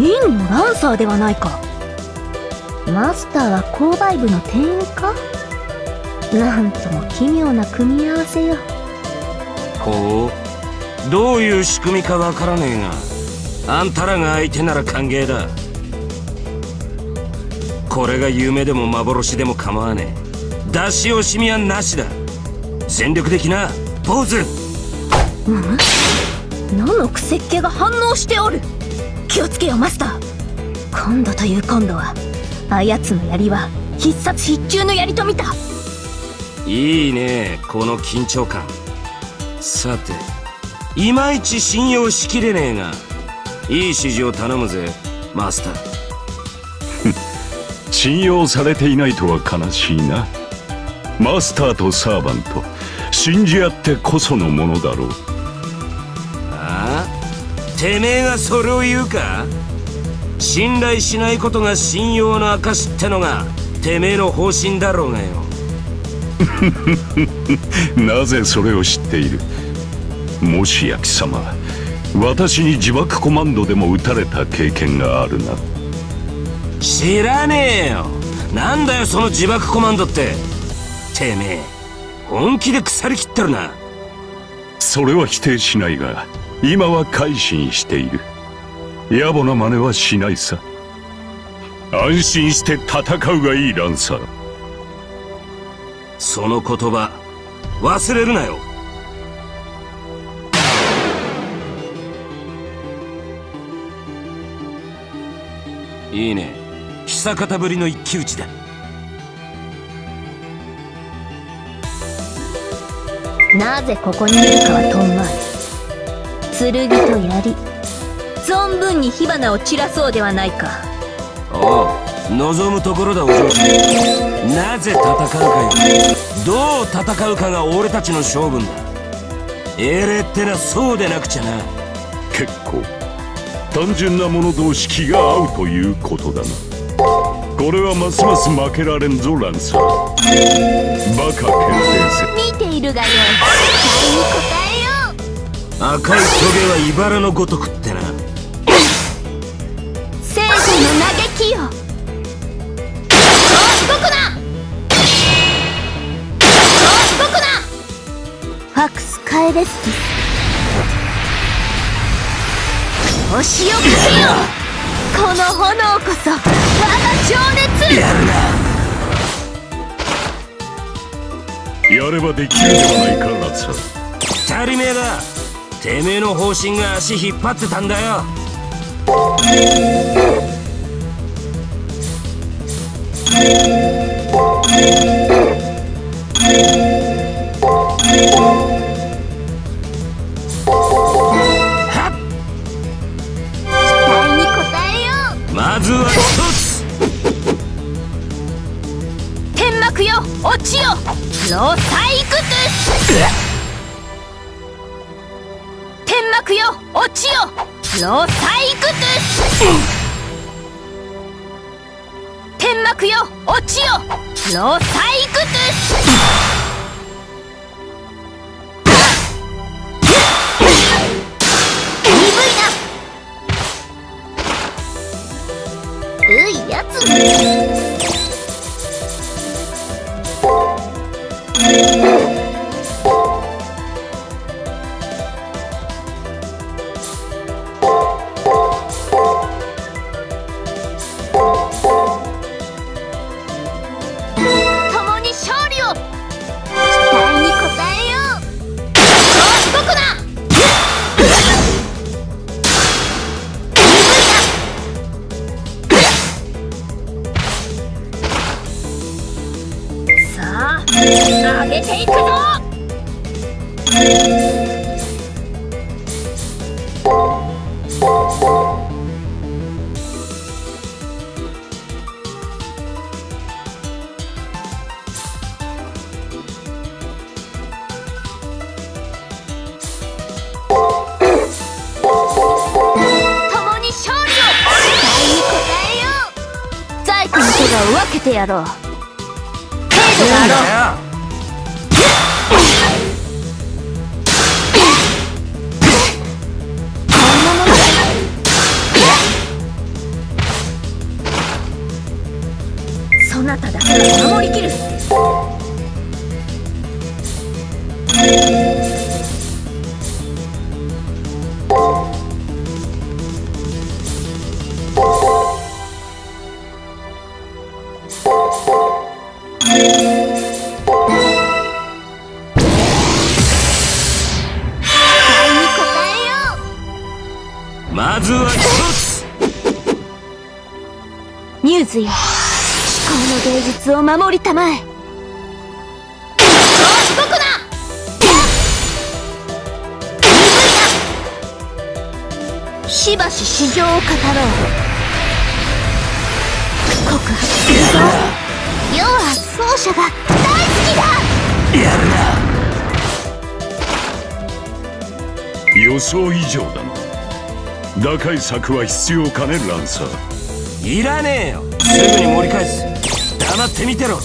リンのランサーではないか。マスターは購買部の店員か？なんとも奇妙な組み合わせよ。ほう。どういう仕組みかわからねえが。あんたらが相手なら歓迎だ。これが夢でも幻でも構わねえ。出し惜しみはなしだ。全力的な。ポーズ。うん？何のクセっ気が反応しておる？気をつけよマスター。今度という今度はあやつの槍は必殺必中の槍と見た。いいねこの緊張感。さていまいち信用しきれねえがいい指示を頼むぜマスター。信用されていないとは悲しいな。マスターとサーバント。信じ合ってこそのものだろうてめえがそれを言うか？信頼しないことが信用の証ってのがてめえの方針だろうがよ。なぜそれを知っている？もしや貴様私に自爆コマンドでも撃たれた経験があるな。知らねえよ。なんだよその自爆コマンドって。てめえ本気で腐りきってるな。それは否定しないが今は改心している。野暮な真似はしないさ。安心して戦うがいいランサーその言葉忘れるなよ。いいね。久方ぶりの一騎打ちだ。なぜここにいるかはとんまい剣と槍存分に火花を散らそうではないか。おう望むところだお嬢さんなぜ戦うかよ。どう戦うかが俺たちの勝負だ。英霊ってのはそうでなくちゃな。結構単純な者同士気が合うということだな。これはますます負けられんぞランサーバカ決定見ているがよい期待に応えよ赤いトゲは茨のごとくってな。聖女の嘆きよ。そう動くなそう動くなファクスカエレスティス星をかけよ。この炎こそ。我が情熱。やるな。やればできるではないかランサー二人目だてめえの方針が足引っ張ってたんだよ。ロサイクトゥス天幕よ落ちよロサイクトゥス鈍いなういやつ。げていくぞ手が分けてやろう。程度ろうニューズよ。至高の芸術を守りたまえ。しばし市場を語ろう。告白するぞ。要は奏者が大好きだ。やるな。予想以上だな。打開策は必要かねランサーいらねえよ。すぐに盛り返す。黙ってみてろ。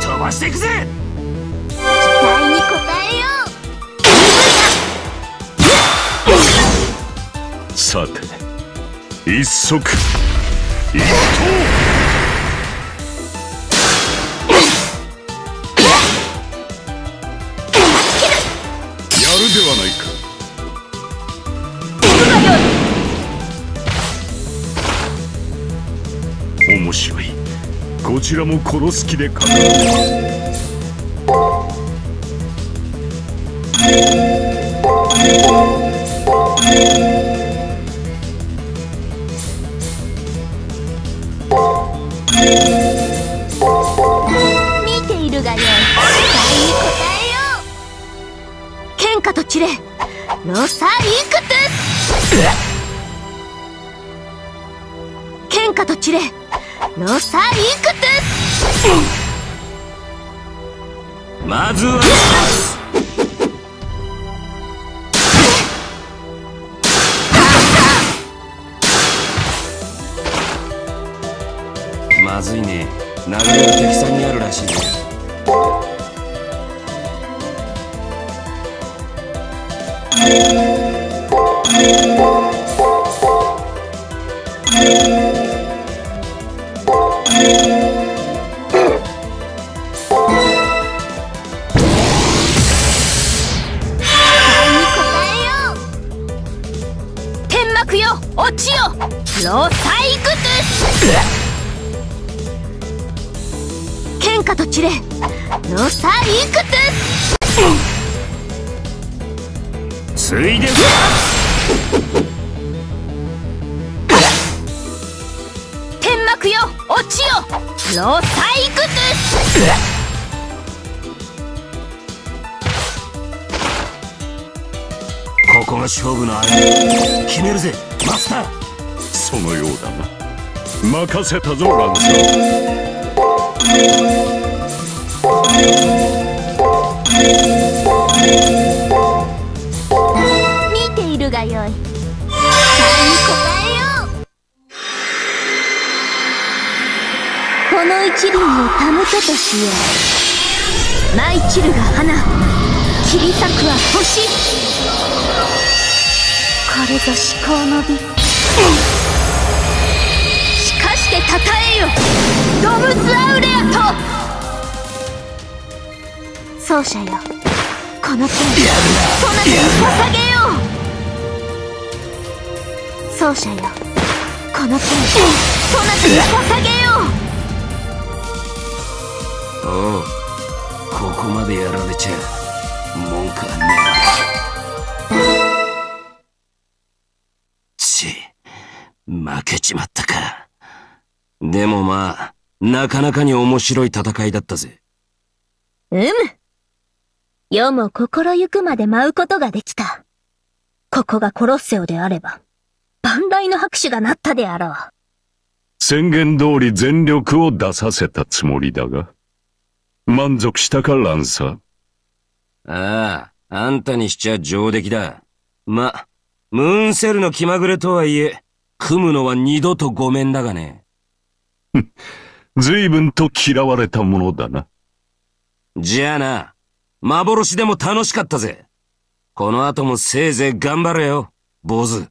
飛ばしていくぜ。一足。一刀やるではないか。面白い。こちらも殺す気でかゥ喧嘩と散れロサイクトゥまずは。まずいね。流れが敵さんにあるらしいぜう天幕よ。落ちよ。ロサイクトゥ喧嘩と散れ。ロサイクトついでゥ天幕よ。落ちよ。ロサイクここが勝負のあれ決めるぜマスター。そのようだな。任せたぞランサートゥ見ているがよい。期待に応えよう。この一輪を手向けとしよう。舞い散るが花切り裂くは星これぞ至高の美。しかしてたたえよ。ドムズ・アウレアと。奏者よ。この剣。そなたに捧げよう。奏者よ。この剣。そなたに捧げよう。おうここまでやられちゃ文けちまったか。でもまあなかなかに面白い戦いだったぜ。うむ世も心ゆくまで舞うことができた。ここがコロッセオであれば万来の拍手が鳴ったであろう。宣言通り全力を出させたつもりだが満足したかランサー？あああんたにしちゃ上出来だ。まムーンセルの気まぐれとはいえ組むのは二度とごめんだがね。随分と嫌われたものだな。じゃあな幻でも楽しかったぜ。この後もせいぜい頑張れよ坊主